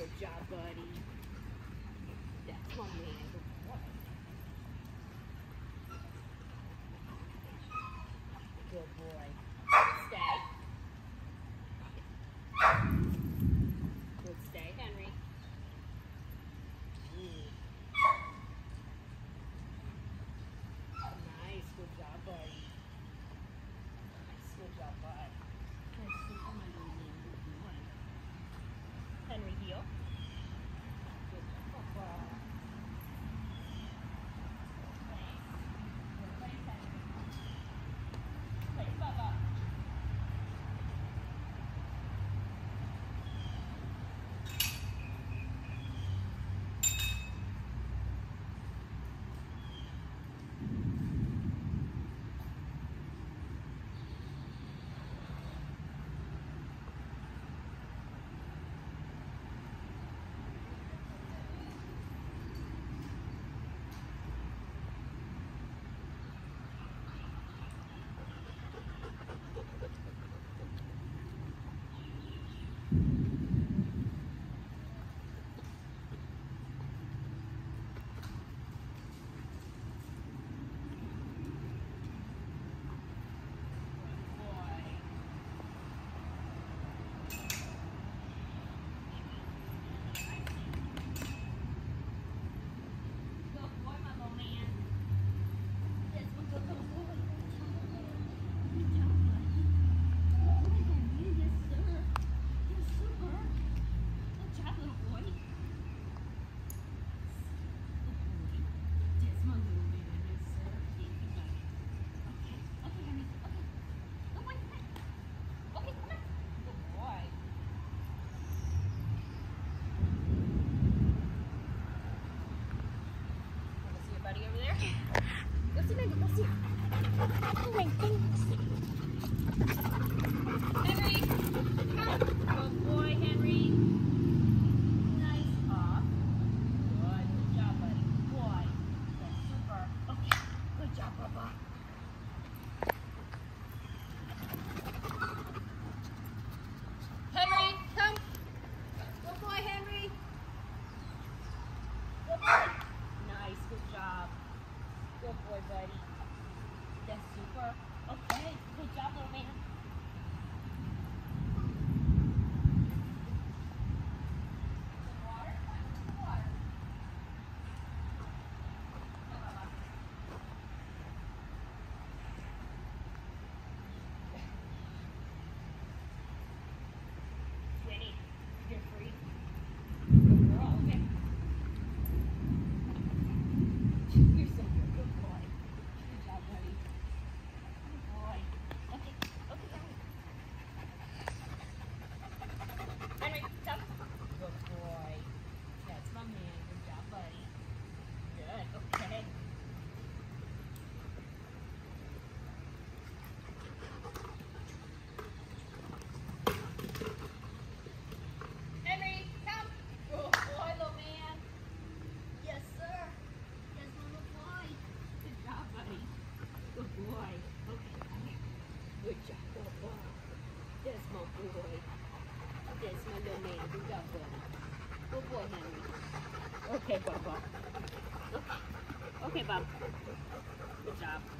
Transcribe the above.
Good job, buddy. That's my man. Good boy. めるですよ。ご、boy. That's my little man. Good job, buddy. Good boy, Henry. Okay, Bob. Okay. Okay, Bob. Good job.